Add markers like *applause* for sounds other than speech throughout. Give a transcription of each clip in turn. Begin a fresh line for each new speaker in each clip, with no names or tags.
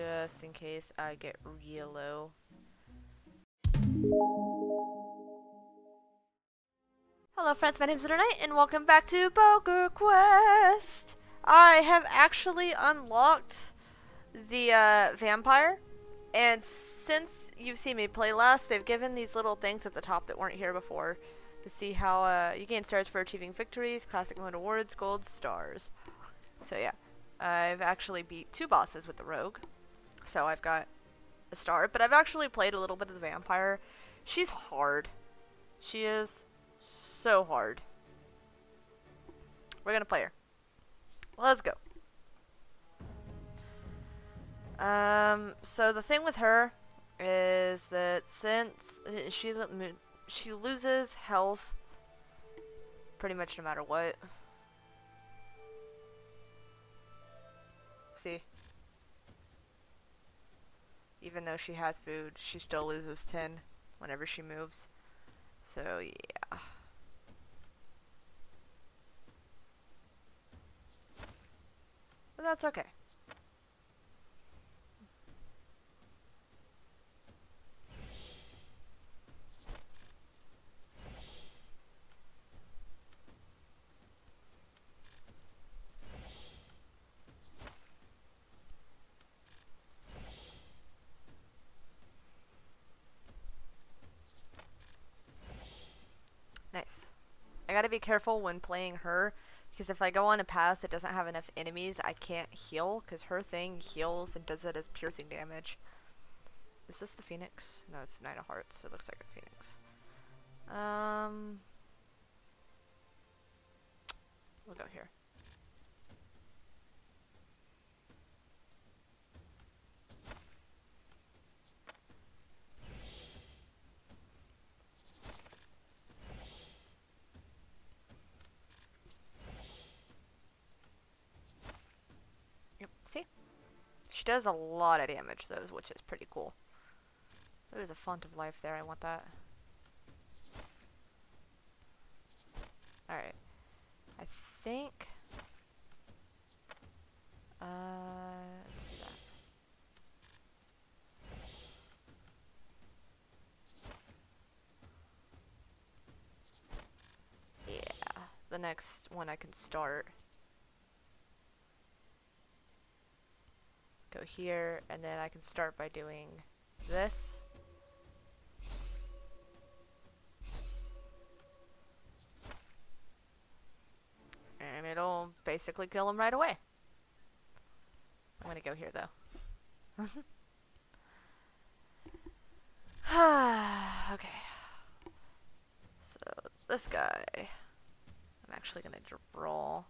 just in case I get real low. Hello friends, my name's Knight and welcome back to Poker Quest! I have actually unlocked the uh, vampire and since you've seen me play last, they've given these little things at the top that weren't here before to see how uh, you gain stars for achieving victories, classic mode awards, gold stars. So yeah, I've actually beat two bosses with the rogue, so I've got a star. But I've actually played a little bit of the vampire. She's hard. She is so hard. We're gonna play her. Let's go. Um, so the thing with her is that since uh, she she loses health pretty much no matter what. See? Even though she has food, she still loses 10 whenever she moves. So, yeah. But that's okay. Gotta be careful when playing her, because if I go on a path that doesn't have enough enemies, I can't heal, because her thing heals and does it as piercing damage. Is this the Phoenix? No, it's Knight of Hearts. It looks like a Phoenix. Um, we'll go here. She does a lot of damage though, which is pretty cool. There's a font of life there, I want that. Alright. I think... Uh, let's do that. Yeah, the next one I can start. Go here, and then I can start by doing this. And it'll basically kill him right away. I'm gonna go here though. *sighs* okay. So this guy, I'm actually gonna draw.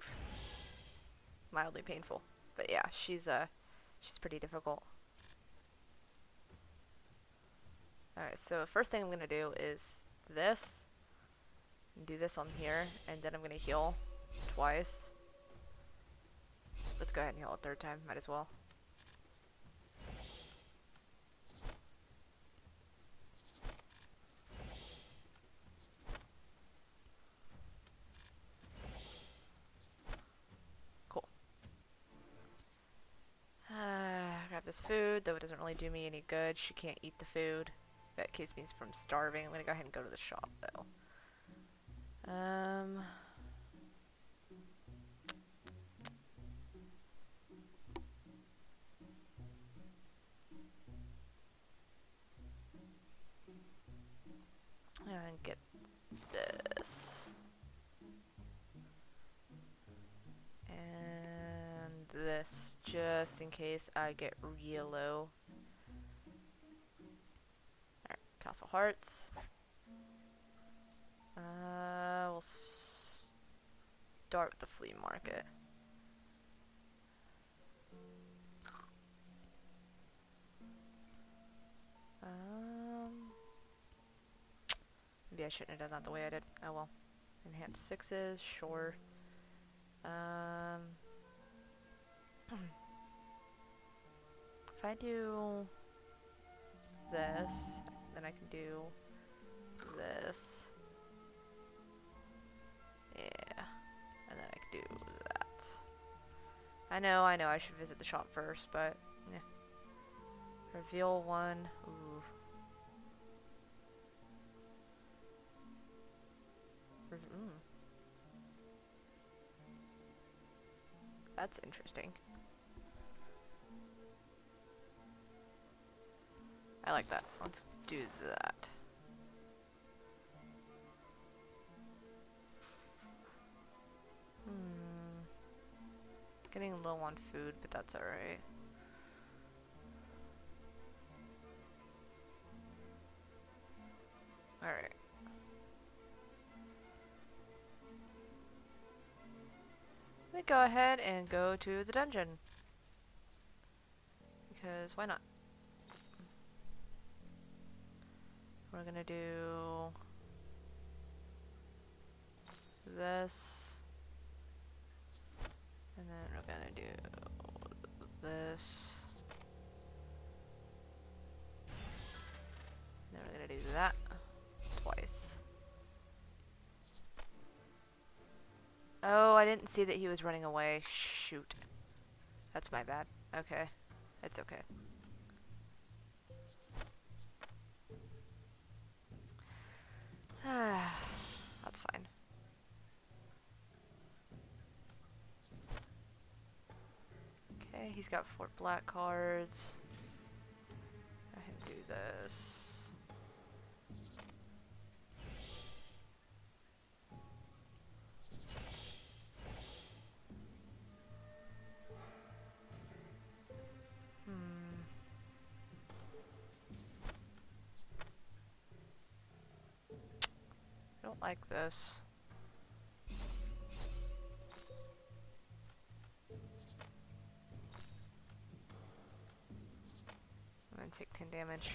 Oof. Mildly painful. But yeah, she's uh she's pretty difficult. Alright, so first thing I'm gonna do is this. Do this on here, and then I'm gonna heal twice. Let's go ahead and heal a third time, might as well. This food, though it doesn't really do me any good. She can't eat the food. That keeps me from starving. I'm gonna go ahead and go to the shop, though. Um... And get this. Just in case I get real low. Alright, Castle Hearts. Uh, we'll start with the flea market. Um, maybe I shouldn't have done that the way I did. Oh well. Enhanced sixes, sure. Um, *clears throat* I do this, then I can do this. Yeah. And then I can do that. I know, I know, I should visit the shop first, but, yeah. Reveal one. Ooh. Re mm. That's interesting. I like that. Let's do that. Hmm. Getting low on food, but that's alright. Alright. Let's go ahead and go to the dungeon. Because why not? We're gonna do this. And then we're gonna do this. Then we're gonna do that twice. Oh, I didn't see that he was running away. Shoot. That's my bad. Okay. It's okay. *sighs* That's fine. Okay, he's got four black cards. I can do this. Like this. I'm gonna take 10 damage.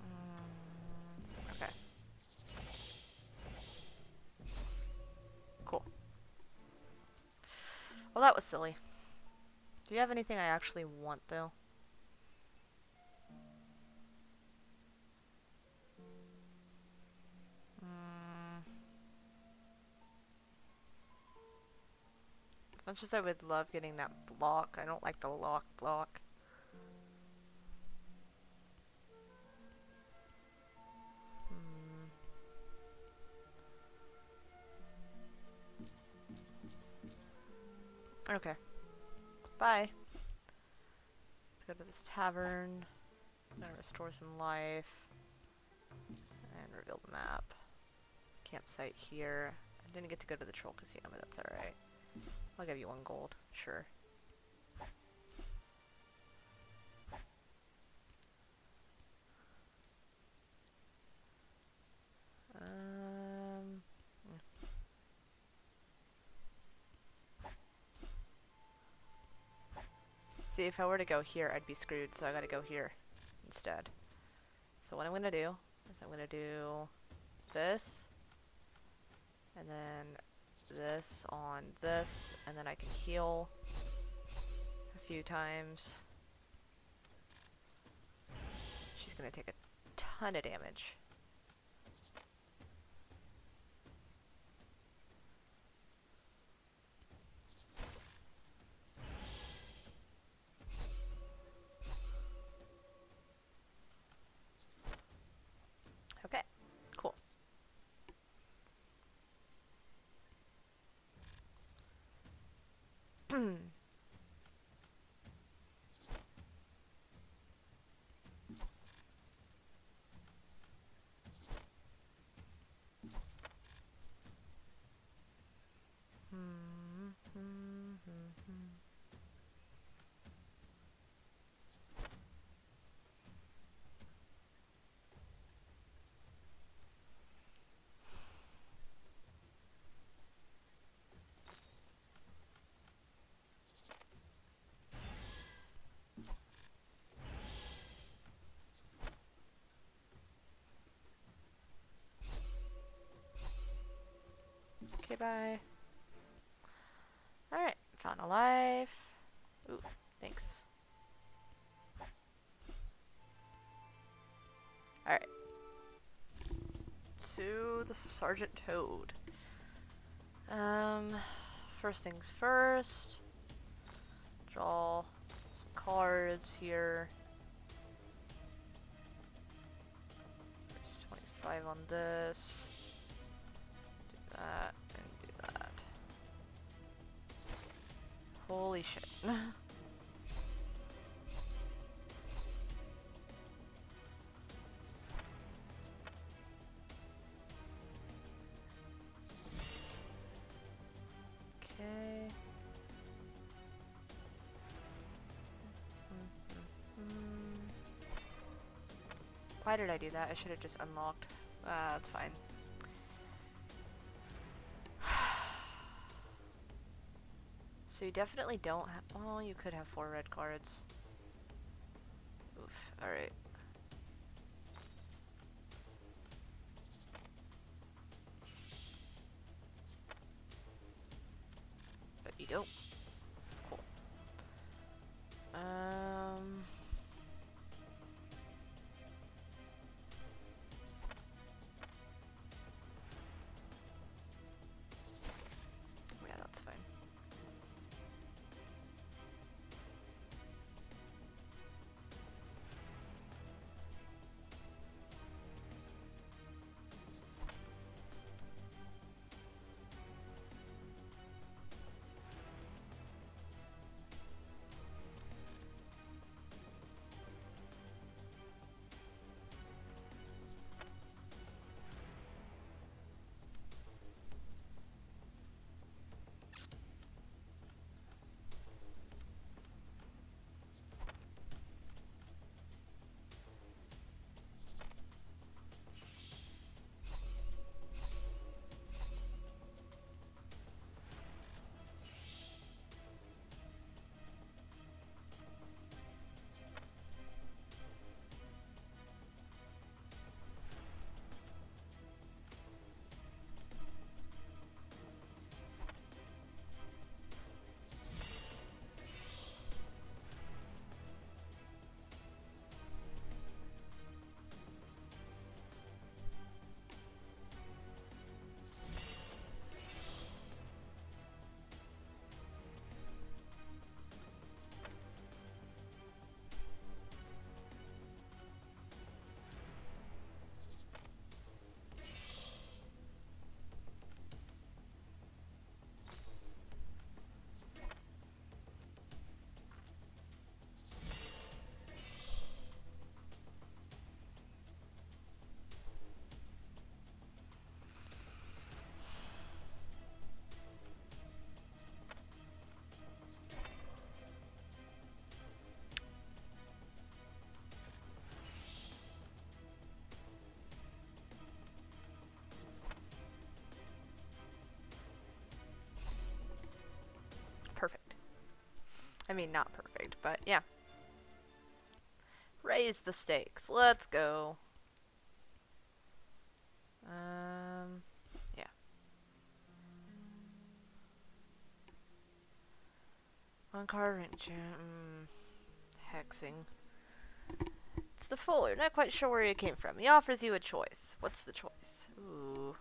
Mm. Well, that was silly. Do you have anything I actually want, though? Mm. As much as I would love getting that block, I don't like the lock block. Hmm. Okay. Bye. Let's go to this tavern. Gonna restore some life. And reveal the map. Campsite here. I didn't get to go to the troll casino, but that's alright. I'll give you one gold. Sure. See, if I were to go here, I'd be screwed, so I gotta go here instead. So what I'm gonna do is I'm gonna do this, and then this on this, and then I can heal a few times. She's gonna take a ton of damage. mm. Okay, bye. Alright, found a life. Ooh, thanks. Alright. To the Sergeant Toad. Um, first things first. Draw some cards here. There's 25 on this. Do that. Holy shit. *laughs* okay. Why did I do that? I should have just unlocked. Ah, that's fine. So you definitely don't have. Oh, you could have four red cards. Oof. Alright. I mean, not perfect, but yeah. Raise the stakes. Let's go. Um, yeah. One card range. Mm, hexing. It's the Fool. You're not quite sure where he came from. He offers you a choice. What's the choice? Ooh.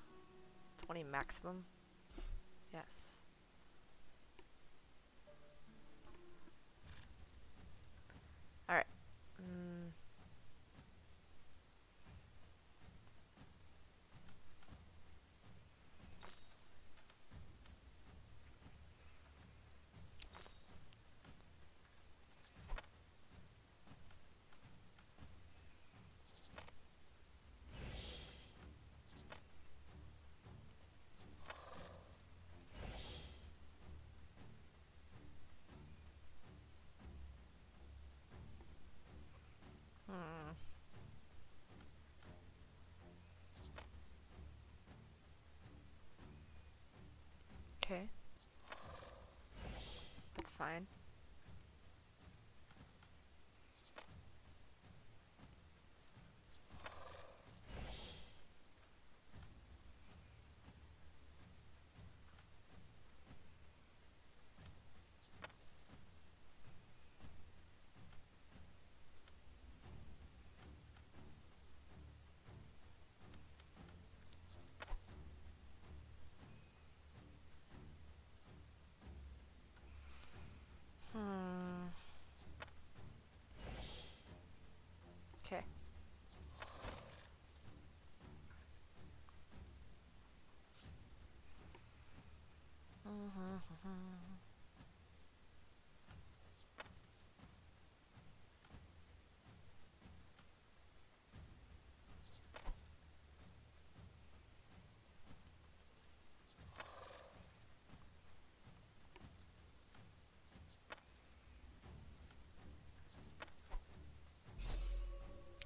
20 maximum? Yes. Alright. Mm.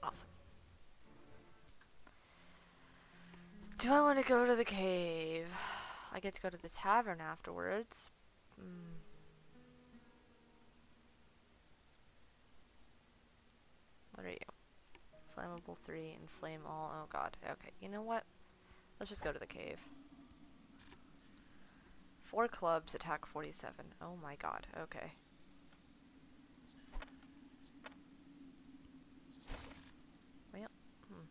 Awesome. Do I want to go to the cave? I get to go to the tavern afterwards. Mm. What are you? Flammable 3 and flame all. Oh god. Okay, you know what? Let's just go to the cave. Four clubs, attack 47. Oh my god. Okay. Well, hmm.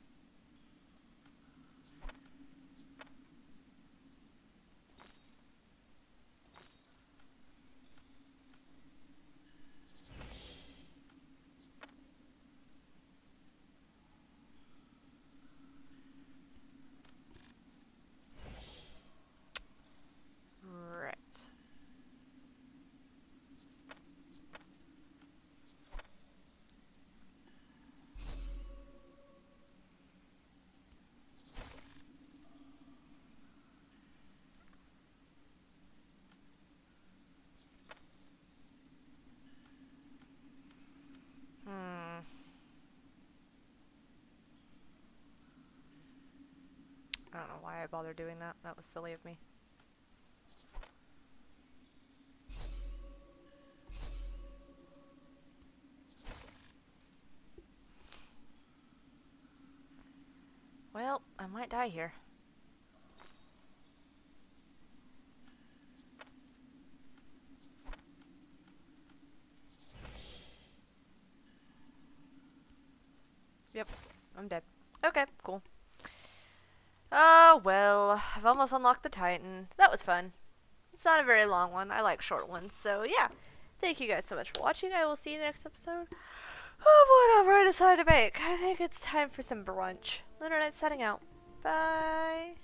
Right. Hmm. Bothered doing that. That was silly of me. Well, I might die here. Yep, I'm dead. Okay, cool. Oh, well, I've almost unlocked the Titan. That was fun. It's not a very long one. I like short ones. So, yeah. Thank you guys so much for watching. I will see you in the next episode of whatever I decide to make. I think it's time for some brunch. Lunernight setting out. Bye.